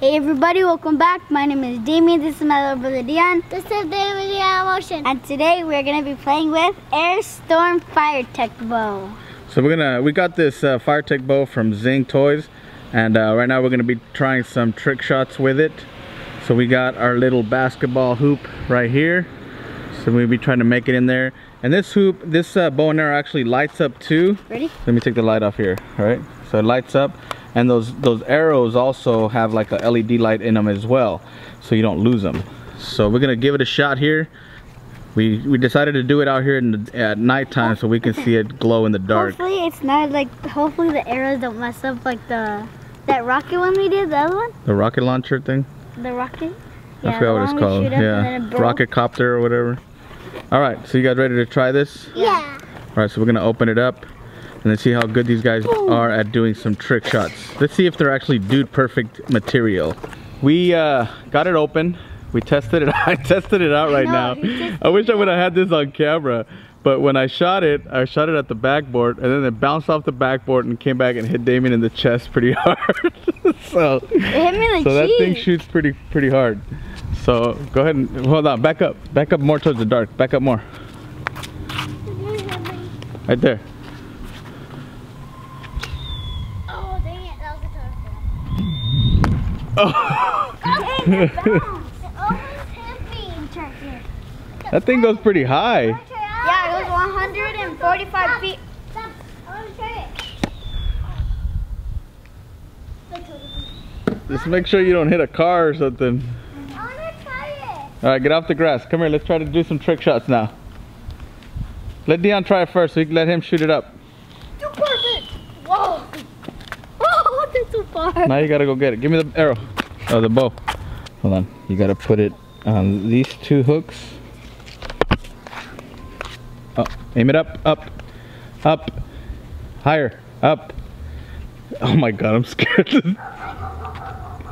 Hey everybody, welcome back. My name is Damian. This is my little brother Deion. This is David Motion. And today we're gonna be playing with Air Storm Firetek Bow. So we're gonna, we got this uh, Firetek bow from Zing Toys. And uh, right now we're gonna be trying some trick shots with it. So we got our little basketball hoop right here. So we'll be trying to make it in there. And this hoop, this uh, bow and arrow actually lights up too. Ready? Let me take the light off here, all right? So it lights up. And those those arrows also have like a LED light in them as well so you don't lose them. So we're gonna give it a shot here. We we decided to do it out here in the, at nighttime so we can see it glow in the dark. Hopefully it's not like hopefully the arrows don't mess up like the that rocket one we did the other one? The rocket launcher thing? The rocket? I forgot what it's called yeah rocket copter or whatever all right so you guys ready to try this yeah all right so we're gonna open it up and let's see how good these guys are at doing some trick shots. Let's see if they're actually dude perfect material. We uh, got it open. We tested it. I tested it out right now. I wish I would have had this on camera. But when I shot it, I shot it at the backboard and then it bounced off the backboard and came back and hit Damian in the chest pretty hard. so, it hit me like so that thing shoots pretty pretty hard. So go ahead and hold on, back up. Back up more towards the dark. Back up more. Right there. Oh! that thing goes pretty high. Yeah, it goes 145 feet. Just make sure you don't hit a car or something. Alright, get off the grass. Come here, let's try to do some trick shots now. Let Deion try it first so you can let him shoot it up. you perfect! Whoa! Oh, that's too far. Now you gotta go get it. Give me the arrow. Oh, the bow. Hold on. You gotta put it on these two hooks. Oh, aim it up, up, up, higher, up. Oh my god, I'm scared.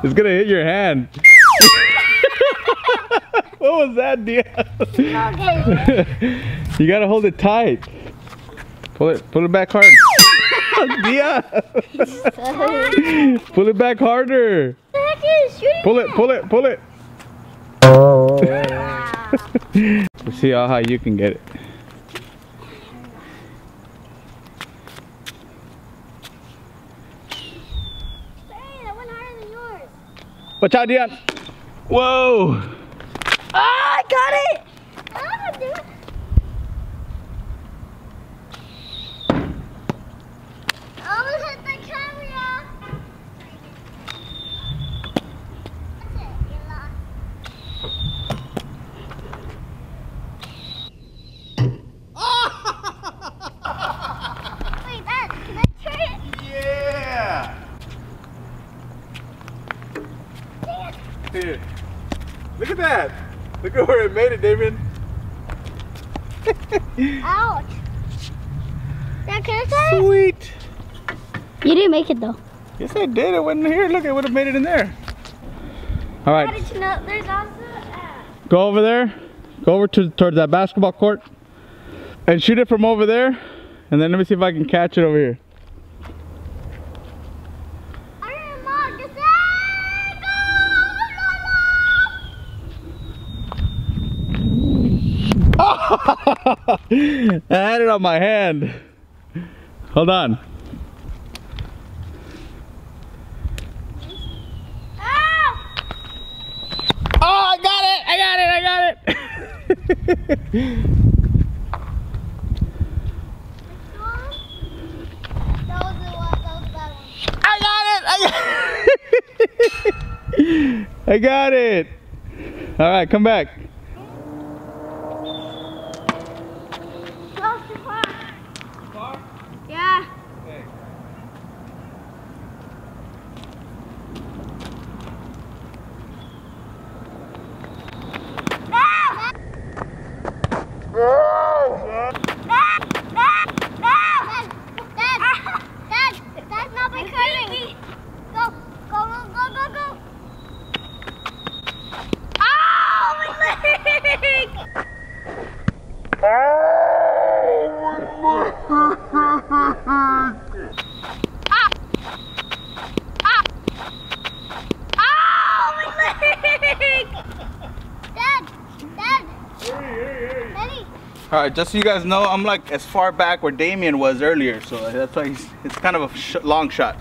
it's gonna hit your hand. what was that, Dia? you gotta hold it tight. Pull it, pull it back hard. Dia! pull it back harder. Pull it, pull it, pull it. Let's see how high you can get it. Watch out, Deion. Whoa. Got it. Here. Look at that. Look at where it made it, Damian. Ouch. Now, can I try Sweet. You didn't make it though. Yes, I did. It wasn't here. Look, it would have made it in there. All right. How did you know there's also Go over there. Go over to towards that basketball court and shoot it from over there. And then let me see if I can catch it over here. I had it on my hand. Hold on. Ah! Oh, I got it! I got it! I got it! I got it! I got it! big! Oh, it's ah. Ah. Oh, Dad! Dad! Hey, hey, hey. Alright, just so you guys know, I'm like as far back where Damian was earlier, so that's why it's kind of a sh long shot.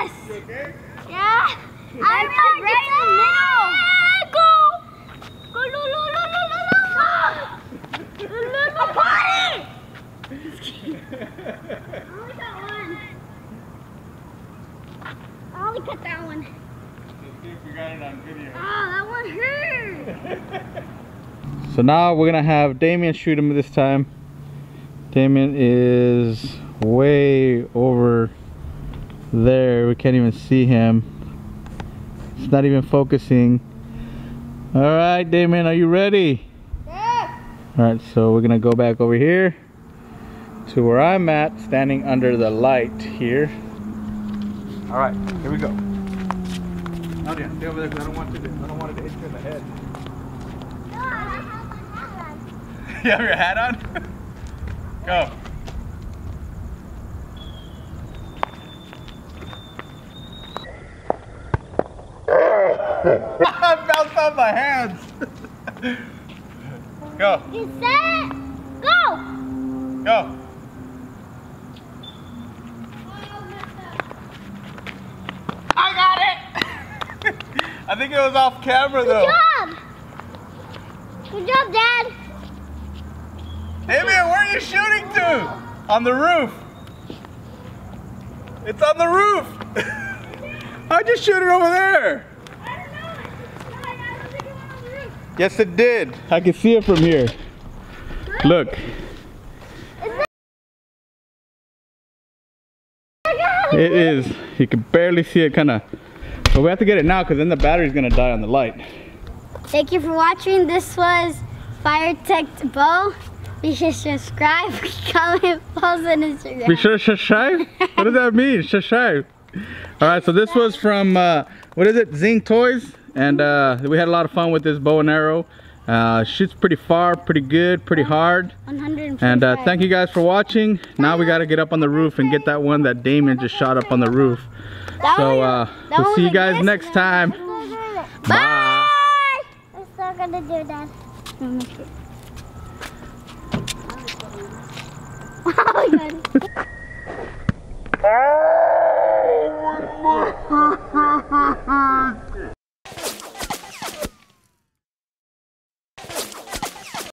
My chest. Yeah. I'm like right in the middle. Go. Go, party. I only got one. I only got that one. Oh, that one hurt. So now we're gonna have Damian shoot him this time. Damian is way over there. We can't even see him. It's not even focusing. All right, Damian, are you ready? Yeah. All right, so we're gonna go back over here to where I'm at, standing under the light here. All right, here we go. Nadia, stay over there because I don't want to. I don't want it to hit you in the head. No, I have my hat on. you have your hat on? Go. I bounced off my hands. Go, You set. Go. go. I got it. I think it was off camera Good though. Good job. Good job, Dad. Damian, where are you shooting to? On the roof. It's on the roof. I just shoot it over there. I don't know. I don't think it went on the roof. Yes, it did. I can see it from here. Look, it is. You can barely see it, kind of. But we have to get it now because then the battery's gonna die on the light. Thank you for watching. This was Fire Tech Bow. Be sure to subscribe, comment, post on Instagram. Be sure to subscribe. What does that mean? Subscribe. All right, so this was from uh, what is it? Zing Toys, and uh, we had a lot of fun with this bow and arrow. Uh, shoots pretty far, pretty good, pretty hard. And uh, thank you guys for watching. Now we got to get up on the roof and get that one that Damon just shot up on the roof. So uh, we'll see you guys next time. Bye. I'm still gonna do that. Oh my god.